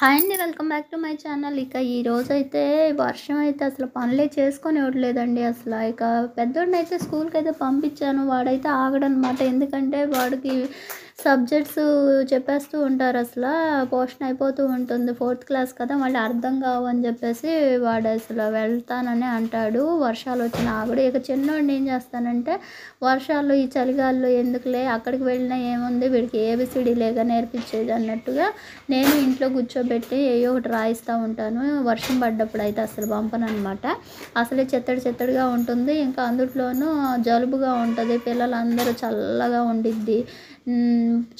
Hi అండి welcome back to my channel. ఇక ఈ రోజు అయితే వర్షం అయితే అసలు పనులే చేసుకొని ఇవ్వట్లేదండి అసలు. ఇక పెద్దోడిని అయితే స్కూల్కి అయితే పంపించాను వాడైతే ఆగడనమాట. ఎందుకంటే వాడికి సబ్జెక్ట్స్ చెప్పేస్తూ ఉంటారు అసలు. పోర్షన్ అయిపోతూ ఉంటుంది ఫోర్త్ క్లాస్ కదా మళ్ళీ అర్థం కావు అని చెప్పేసి వాడు అసలు వెళ్తానని అంటాడు. వర్షాలు వచ్చిన ఆగుడు ఇక చిన్నోడిని ఏం చేస్తానంటే వర్షాలు ఈ చలిగాల్లో ఎందుకులే అక్కడికి వెళ్ళినా ఏముంది వీడికి ఏబిసిడి లేక నేర్పించేది అన్నట్టుగా నేను ఇంట్లో కూర్చోబెట్టి ఏయో ఒకటి రాయిస్తూ ఉంటాను. వర్షం పడ్డప్పుడు అయితే అసలు పంపనమాట అసలే చెత్తడి చెత్తడిగా ఉంటుంది. ఇంకా అందుట్లోనూ జలుబుగా ఉంటుంది పిల్లలందరూ చల్లగా ఉండిద్ది.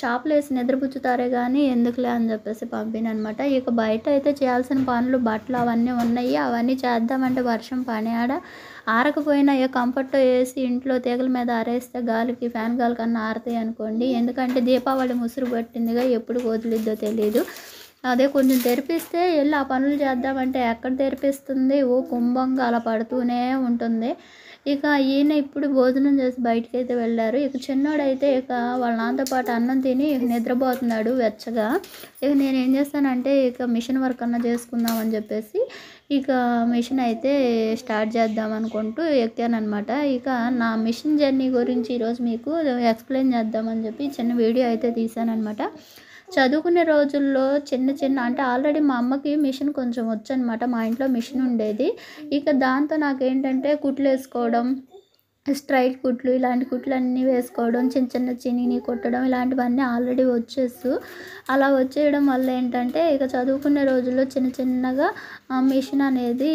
చేపలు వేసి నిద్రపుచ్చుతారే కానీ ఎందుకులే అని చెప్పేసి పంపిననమాట ఇక బయట అయితే చేయాల్సిన పనులు బట్టలు అవన్నీ ఉన్నాయి. అవన్నీ చేద్దామంటే వర్షం పని ఆడ. ఆరకపోయినా ఏ కంఫర్ట్ వేసి ఇంట్లో తీగల మీద ఆరేస్తే గాలికి ఫ్యాన్ గాలి కన్నా ఆరుతాయి అనుకోండి. ఎందుకంటే దీపావళి ముసురు పట్టిందిగా ఎప్పుడు వదిలిద్దో తెలియదు అదే కొంచెం తెరిపిస్తే వెళ్ళి ఆ పనులు చేద్దామంటే ఎక్కడ తెరిపిస్తుంది? ఓ కుంభంగా అలా పడుతూనే ఉంటుంది. ఇక ఈయన ఇప్పుడు భోజనం చేసి బయటికి అయితే వెళ్ళారు. ఇక చిన్నోడైతే ఇక వాళ్ళ నాన్నతో పాటు అన్నం తిని నిద్రపోతున్నాడు వెచ్చగా. ఇక నేను ఏం చేస్తానంటే ఇక మిషన్ వర్క్ అన్నా చేసుకుందాం అని చెప్పేసి ఇక మిషన్ అయితే స్టార్ట్ చేద్దాం అనుకుంటూ ఎక్కానమాట ఇక నా మిషన్ జర్నీ గురించి ఈరోజు మీకు ఎక్స్ప్లెయిన్ చేద్దామని చెప్పి చిన్న వీడియో అయితే తీసానమాట చదువుకునే రోజుల్లో చిన్న చిన్న అంటే ఆల్రెడీ మా అమ్మకి మిషన్ కొంచెం వచ్చనమాట మా ఇంట్లో మిషన్ ఉండేది. ఇక దాంతో నాకేంటంటే కుట్లు వేసుకోవడం స్ట్రైట్ కుట్లు ఇలాంటి కుట్లు అన్నీ వేసుకోవడం చిన్న చిన్న చినిని కొట్టడం ఇలాంటివన్నీ ఆల్రెడీ వచ్చేస్తూ అలా వచ్చేయడం వల్ల ఏంటంటే ఇక చదువుకునే రోజుల్లో చిన్న చిన్నగా మిషన్ అనేది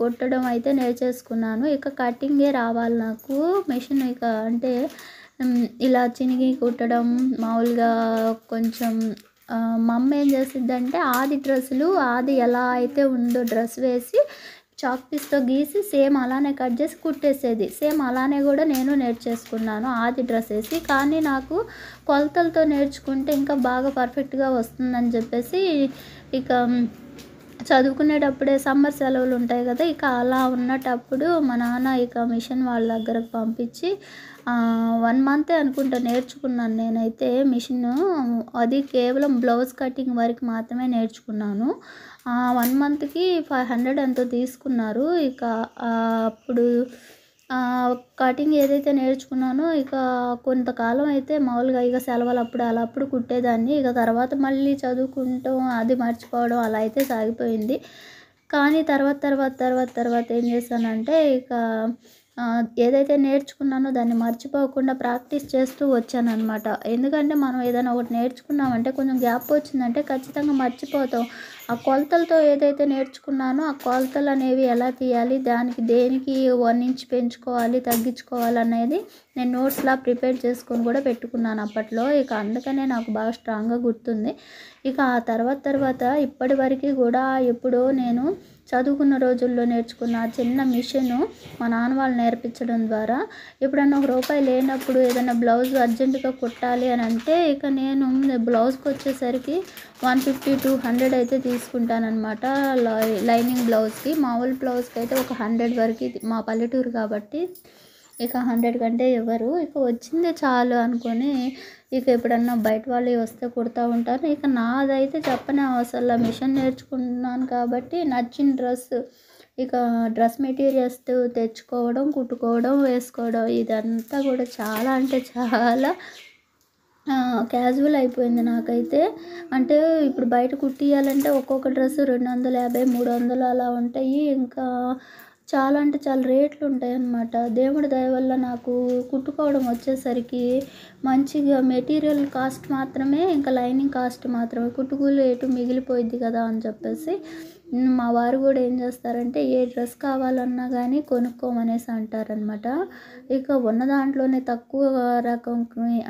కొట్టడం అయితే నేర్చేసుకున్నాను. ఇక కటింగే రావాలి నాకు. మిషన్ ఇక అంటే ఇలా చినిగి కుట్టడం మామూలుగా కొంచెం మా అమ్మ ఏం చేసిద్దంటే ఆది డ్రెస్సులు ఆది ఎలా అయితే ఉందో డ్రెస్ వేసి చాక్ పీస్తో గీసి సేమ్ అలానే కట్ చేసి కుట్టేసేది. సేమ్ అలానే కూడా నేను నేర్చేసుకున్నాను ఆది డ్రెస్ వేసి. కానీ నాకు కొలతలతో నేర్చుకుంటే ఇంకా బాగా పర్ఫెక్ట్గా వస్తుందని చెప్పేసి ఇక చదువుకునేటప్పుడే సమ్మర్ సెలవులు ఉంటాయి కదా ఇక అలా ఉన్నటప్పుడు మా నాన్న ఇక మిషన్ వాళ్ళ దగ్గరకు పంపించి వన్ మంతే అనుకుంటా నేర్చుకున్నాను. నేనైతే మిషన్ అది కేవలం బ్లౌజ్ కటింగ్ వరకు మాత్రమే నేర్చుకున్నాను. వన్ మంత్కి ఫైవ్ హండ్రెడ్ ఎంతో తీసుకున్నారు. ఇక అప్పుడు కటింగ్ ఏదైతే నేర్చుకున్నానో ఇక కొంతకాలం అయితే మామూలుగా ఇక సెలవులు అప్పుడు అలా అప్పుడు కుట్టేదాన్ని. ఇక తర్వాత మళ్ళీ చదువుకుంటాం అది మర్చిపోవడం అలా అయితే సాగిపోయింది. కానీ తర్వాత తర్వాత తర్వాత తర్వాత ఏం చేశానంటే ఇక ఏదైతే నేర్చుకున్నానో దాన్ని మర్చిపోకుండా ప్రాక్టీస్ చేస్తూ వచ్చానమాట ఎందుకంటే మనం ఏదైనా ఒకటి నేర్చుకున్నామంటే కొంచెం గ్యాప్ వచ్చిందంటే ఖచ్చితంగా మర్చిపోతాం. ఆ కొలతలతో ఏదైతే నేర్చుకున్నానో ఆ కొలతలు అనేవి ఎలా తీయాలి దానికి దేనికి వన్ ఇంచ్ పెంచుకోవాలి తగ్గించుకోవాలి అనేది నేను నోట్స్లా ప్రిపేర్ చేసుకొని కూడా పెట్టుకున్నాను అప్పట్లో. ఇక అందుకనే నాకు బాగా స్ట్రాంగ్గా గుర్తుంది. ఇక ఆ తర్వాత తర్వాత ఇప్పటి వరకు కూడా ఎప్పుడో నేను చదువుకున్న రోజుల్లో నేర్చుకున్న చిన్న మిషన్ మా నాన్న వాళ్ళు నేర్పించడం ద్వారా ఎప్పుడన్నా ఒక రూపాయి లేనప్పుడు ఏదైనా బ్లౌజ్ అర్జెంటుగా కుట్టాలి అని అంటే ఇక నేను బ్లౌజ్కి వచ్చేసరికి వన్ ఫిఫ్టీ టూ హండ్రెడ్ అయితే తీసుకుంటానమాట లైనింగ్ బ్లౌజ్కి మామూలు బ్లౌజ్కి అయితే ఒక హండ్రెడ్ వరకు మా పల్లెటూరు కాబట్టి. ఇక హండ్రెడ్ కంటే ఇవ్వరు ఇక వచ్చిందే చాలు అనుకొని ఇక ఎప్పుడన్నా బయట వాళ్ళు వస్తే కుడతా ఉంటారు ఇక నాదైతే చెప్పనే అవసరం మిషన్ నేర్చుకున్నాను కాబట్టి నచ్చిన డ్రెస్ ఇక డ్రెస్ మెటీరియల్స్ తెచ్చుకోవడం కుట్టుకోవడం వేసుకోవడం ఇదంతా కూడా చాలా అంటే చాలా క్యాజువల్ అయిపోయింది నాకైతే. అంటే ఇప్పుడు బయట కుట్టియాలంటే ఒక్కొక్క డ్రెస్ రెండు వందల యాభై మూడు వందలు అలా ఉంటాయి. ఇంకా చాలా అంటే చాలా రేట్లు ఉంటాయన్నమాట దేవుడి దయ వల్ల నాకు కుట్టుకోవడం వచ్చేసరికి మంచిగా మెటీరియల్ కాస్ట్ మాత్రమే ఇంకా లైనింగ్ కాస్ట్ మాత్రమే కుట్టుకూలు ఎటు మిగిలిపోయింది కదా అని చెప్పేసి మా వారు కూడా ఏం చేస్తారంటే ఏ డ్రెస్ కావాలన్నా కానీ కొనుక్కోమనేసి అంటారనమాట ఇక ఉన్న దాంట్లోనే తక్కువ రకం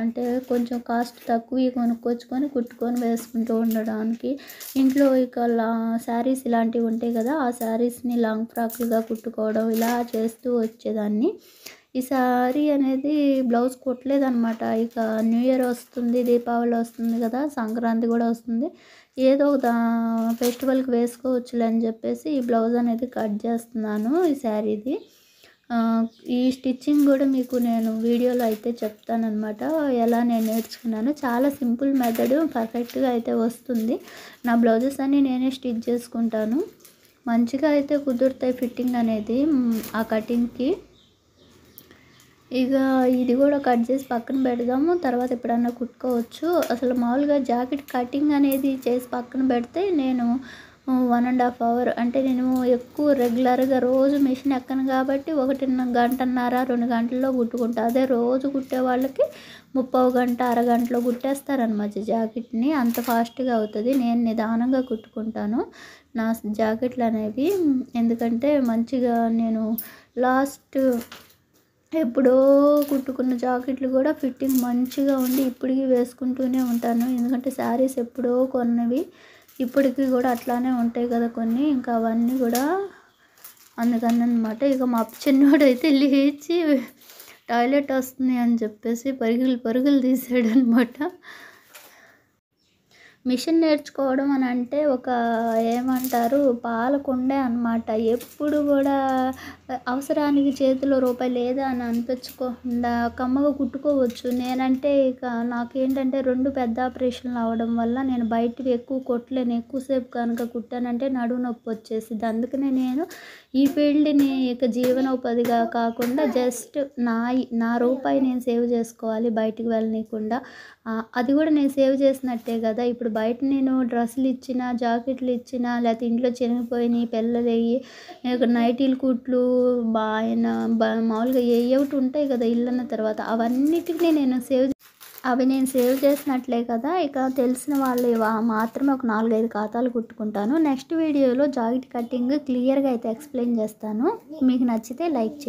అంటే కొంచెం కాస్ట్ తక్కువ కొనుక్కొచ్చుకొని కుట్టుకొని వేసుకుంటూ ఉండడానికి. ఇంట్లో ఇక లా శారీస్ ఇలాంటివి ఉంటాయి కదా ఆ శారీస్ని లాంగ్ ఫ్రాక్లుగా కుట్టుకోవడం ఇలా చేస్తూ వచ్చేదాన్ని. ఈ శారీ అనేది బ్లౌజ్ కుట్టలేదనమాట ఇక న్యూ ఇయర్ వస్తుంది దీపావళి వస్తుంది కదా సంక్రాంతి కూడా వస్తుంది. ఏదో ఒక ఫెస్టివల్కి వేసుకోవచ్చులే అని చెప్పేసి ఈ బ్లౌజ్ అనేది కట్ చేస్తున్నాను ఈ శారీది. ఈ స్టిచ్చింగ్ కూడా మీకు నేను వీడియోలో అయితే చెప్తానమాట ఎలా నేను నేర్చుకున్నాను. చాలా సింపుల్ మెథడ్ పర్ఫెక్ట్గా అయితే వస్తుంది. నా బ్లౌజెస్ అన్నీ నేనే స్టిచ్ చేసుకుంటాను. మంచిగా అయితే కుదురుతాయి ఫిట్టింగ్ అనేది ఆ కటింగ్కి. ఇక ఇది కూడా కట్ చేసి పక్కన పెడదాము. తర్వాత ఎప్పుడన్నా కుట్టుకోవచ్చు. అసలు మామూలుగా జాకెట్ కటింగ్ అనేది చేసి పక్కన పెడితే నేను వన్ అండ్ హాఫ్ అవర్ అంటే నేను ఎక్కువ రెగ్యులర్గా రోజు మిషన్ ఎక్కను కాబట్టి ఒకటి గంటన్నర రెండు గంటల్లో కుట్టుకుంటా. అదే రోజు కుట్టే వాళ్ళకి ముప్పై గంట అరగంటలో కుట్టేస్తారనమాట జాకెట్ని. అంత ఫాస్ట్గా అవుతుంది. నేను నిదానంగా కుట్టుకుంటాను నా జాకెట్లు అనేవి. ఎందుకంటే మంచిగా నేను లాస్ట్ ఎప్పుడో కుట్టుకున్న జాకెట్లు కూడా ఫిట్టింగ్ మంచిగా ఉండి ఇప్పటికీ వేసుకుంటూనే ఉంటాను. ఎందుకంటే శారీస్ ఎప్పుడో కొన్నవి ఇప్పటికీ కూడా అట్లానే ఉంటాయి కదా కొన్ని. ఇంకా అవన్నీ కూడా అందుకని అనమాట ఇక మా చిన్నోడు అయితే లేచి టాయిలెట్ వస్తుంది అని చెప్పేసి పరుగులు పరుగులు తీసాడు అనమాట మిషన్ నేర్చుకోవడం అని అంటే ఒక ఏమంటారు పాలకుండే అనమాట ఎప్పుడు కూడా అవసరానికి చేతిలో రూపాయి లేదా అని అనిపించుకోకుండా కమ్మగా కుట్టుకోవచ్చు. నేనంటే ఇక నాకేంటంటే రెండు పెద్ద ఆపరేషన్లు అవడం వల్ల నేను బయటవి ఎక్కువ కొట్టలేను. ఎక్కువసేపు కనుక కుట్టానంటే నడువు నొప్పి వచ్చేసింది అందుకనే నేను ఈ ఫీల్డ్ని ఇక జీవనోపాధిగా కాకుండా జస్ట్ నా నా రూపాయి నేను సేవ్ చేసుకోవాలి బయటికి వెళ్ళనీయకుండా. అది కూడా నేను సేవ్ చేసినట్టే కదా. ఇప్పుడు బయట నేను డ్రెస్సులు ఇచ్చిన జాకెట్లు ఇచ్చిన లేకపోతే ఇంట్లో చినిగిపోయినాయి పిల్లలయ్యి ఇక నైటీలు కుట్లు బాయన బా మామూలుగా ఏ ఒకటి ఉంటాయి కదా ఇల్లన్న తర్వాత అవన్నిటిని నేను సేవ్ అవి నేను సేవ్ చేసినట్లే కదా ఇక తెలిసిన వాళ్ళు వా- మాత్రమే ఒక నాలుగైదు ఖాతాలు కుట్టుకుంటాను. నెక్స్ట్ వీడియోలో జాకెట్ కటింగ్ క్లియర్గా అయితే ఎక్స్ప్లెయిన్ చేస్తాను. మీకు నచ్చితే లైక్ చేయండి.